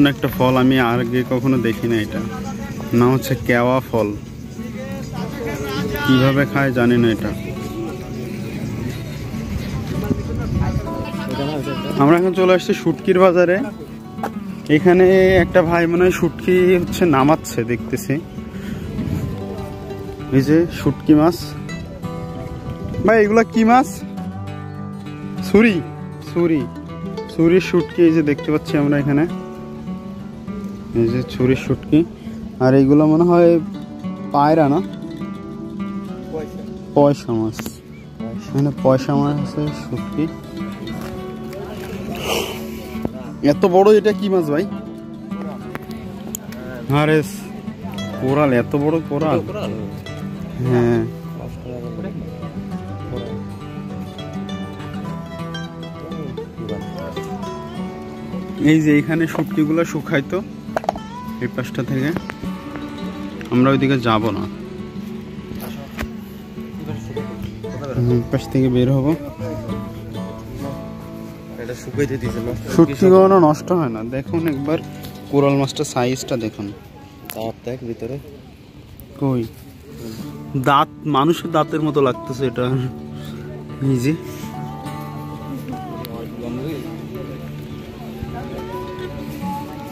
একটা ফল আমি আগে কখনো দেখি না এটা। নাম হচ্ছে কেওয়া ফল। কীভাবে খায় জানি না এটা। আমরা এখন চলে আসছি শুটকির বাজারে। এখানে একটা ভাই মনে হয় শুটকি হচ্ছে নামাচ্ছে, দেখতেছি। এই যে শুটকি মাছ। ভাই, এগুলা কি মাছ? ছুরি। ছুরি। ছুরির শুটকি এই যে দেখতে পাচ্ছি আমরা এখানে। এই যে ছুরির শুটকি আর এইগুলো মনে হয় পায়রা না? পয়সা মাছ। এখানে পয়সা মাছ আছে শুটকি এত বড় এটা কি মাছ ভাই? আরে, কোরাল, এত বড় কোরাল? হ্যাঁ। এই যে এখানে শুটকিগুলো শুকাইতো। এই পাশটা থেকে আমরা ওইদিকে যাব না। পাশ থেকে বের হব। শুটকি কখনো নষ্ট হয় না। দেখুন একবার কোরাল মাছটা সাইজটা দেখুন। দাঁত দেখ ভিতরে। কই? দাঁত মানুষের দাঁতের মতো লাগতেছে এটা। এই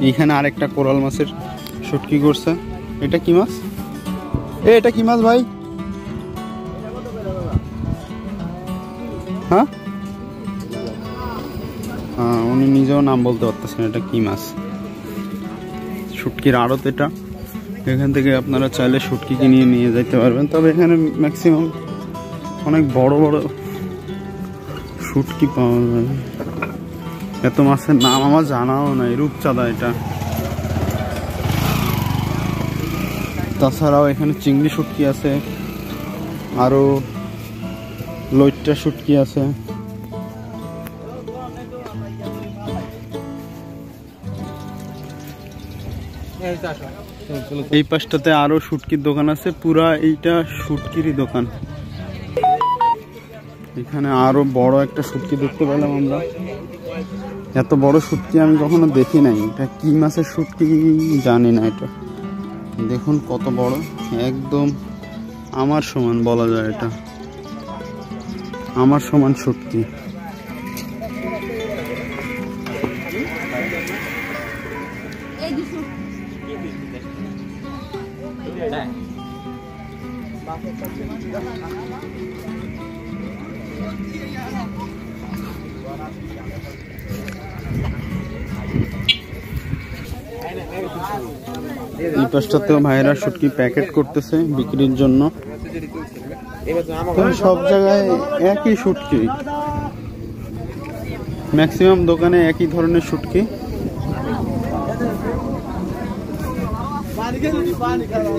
এইখানে আরেকটা কোরাল মাছের শুটকি করছে। এটা কি মাছ? এ, এটা কি মাছ ভাই? হ্যাঁ? উনি নিজেও নাম বলতে পারতেছেন এটা কি মাছ। শুটকির আড়ত এটা। এখান থেকে আপনারা চাইলে শুটকি কিনে নিয়ে যেতে পারবেন। তবে এখানে ম্যাক্সিমাম অনেক বড় বড় শুটকি পাওয়া যায়। এত মাছের নাম আমার জানাও নাই, রূপচাঁদা এটা। তাছাড়াও এখানে চিংড়ি শুটকি আছে আরও লইট্টা শুটকি আছে। এই পাশটাতে আরও শুটকির দোকান আছে, পুরা এইটা শুটকিরই দোকান। এখানে আরও বড় একটা শুটকি দেখতে পেলাম আমরা। এত বড় শুটকি আমি কখনো দেখি নাই। এটা কি মাছের শুটকি জানি না এটা। দেখুন কত বড়। একদম আমার সমান বলা যায় এটা। আমার সমান শুটকি এই পাশটাতেও ভাইরা শুটকি প্যাকেট করতেছে বিক্রির জন্য। সব জায়গায় একই শুটকি। ম্যাক্সিমাম দোকানে একই ধরনের শুটকি।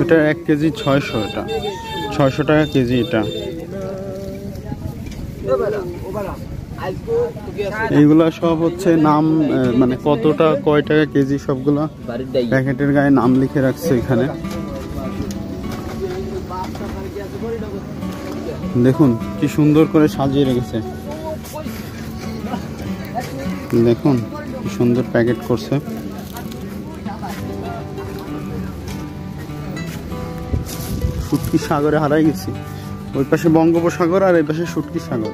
এটা এক কেজি ছয়শো এটা। ছয়শো টাকা কেজি এটা। এইগুলা সব হচ্ছে নাম মানে কতটা, কয় টাকা কেজি সবগুলা? প্যাকেটের গায়ে নাম লিখে রাখছে এখানে। দেখুন, কি সুন্দর করে সাজিয়ে রেখেছে। দেখুন, কি সুন্দর প্যাকেট করছে। শুটকি সাগরে হারাই গেছি। ওই পাশে বঙ্গোপসাগর আর এই পাশে শুটকি সাগর।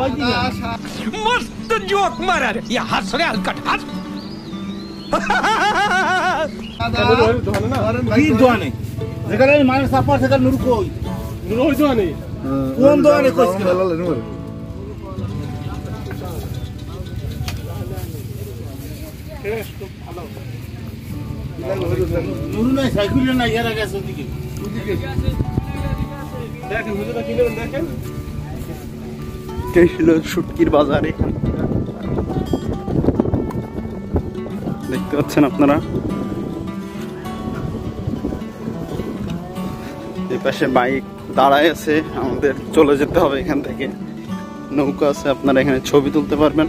મસ્ત જોક મારા રે યા હાસ રે હલકટ હાસ কি দোয়া নেই যেখানে মানুষ সাপার সেখানে নুর কই? নুর ওই দোয়া কোন দোয়া নেই কইছিল দেখেন? এই ছিল শুটকির বাজার দেখতে পাচ্ছেন আপনারা? এপাশে বাইক দাঁড়ায় আছে, আমাদের চলে যেতে হবে এখান থেকে। নৌকা আছে, আপনারা এখানে ছবি তুলতে পারবেন।